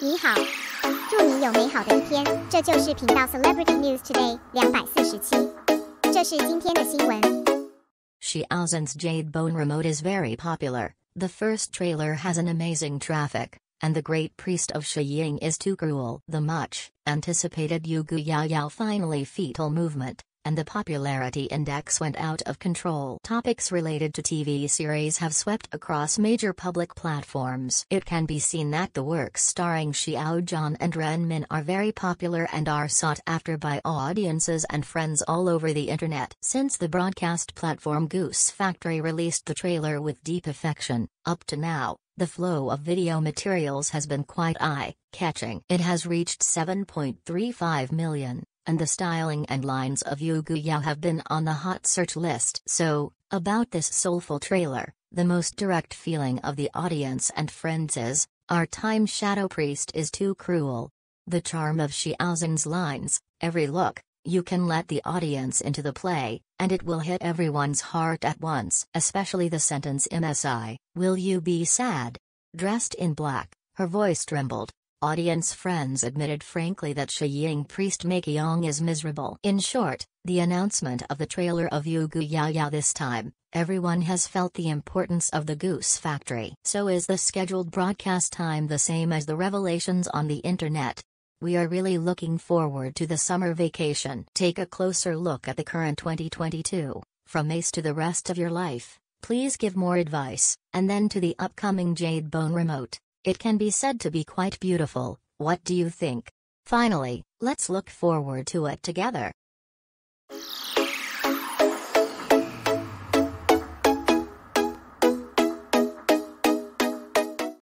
你好，祝你有美好的一天。这就是频道 Celebrity News Today 两百四十七，这是今天的新闻。Xiao Zhan's Jade Bone remote is very popular. The first trailer has an amazing traffic, and the great priest of Shiying is too cruel. The much anticipated Yugu Yao Yao finally fetal movement and the popularity index went out of control. Topics related to TV series have swept across major public platforms. It can be seen that the works starring Xiao Zhan and Ren Min are very popular and are sought after by audiences and friends all over the internet. Since the broadcast platform Goose Factory released the trailer with deep affection, up to now, the flow of video materials has been quite eye-catching. It has reached 7.35 million and the styling and lines of Yugu Yao have been on the hot search list. So, about this soulful trailer, the most direct feeling of the audience and friends is, our time shadow priest is too cruel. The charm of Xiao Zhan's lines, every look, you can let the audience into the play, and it will hit everyone's heart at once. Especially the sentence MSI, will you be sad? Dressed in black, her voice trembled, Audience friends admitted frankly that Shiying priest Meiqiang is miserable. In short, the announcement of the trailer of Yugu Yao this time, everyone has felt the importance of the Goose Factory. So is the scheduled broadcast time the same as the revelations on the internet? We are really looking forward to the summer vacation. Take a closer look at the current 2022, from Ace to the rest of your life. Please give more advice, and then to the upcoming Jade Bone remote. It can be said to be quite beautiful, what do you think? Finally, let's look forward to it together.